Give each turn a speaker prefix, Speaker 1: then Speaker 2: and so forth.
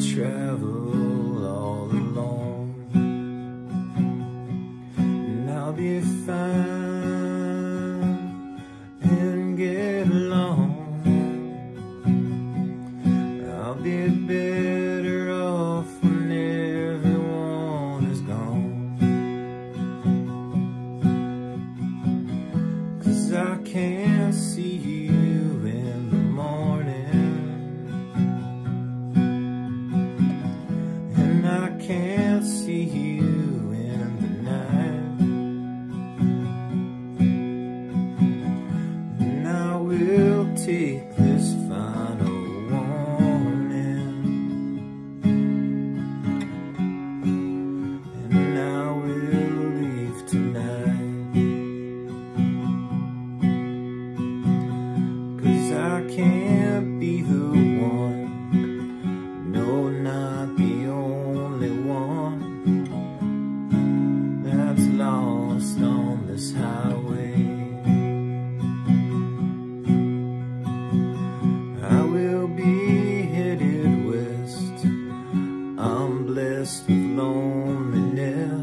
Speaker 1: travel all alone. And I'll be fine and get along. I'll be better off when everyone is gone. Cause I can't see you I can't see you in the night. And I will take this final warning. And I will leave I can't be of loneliness.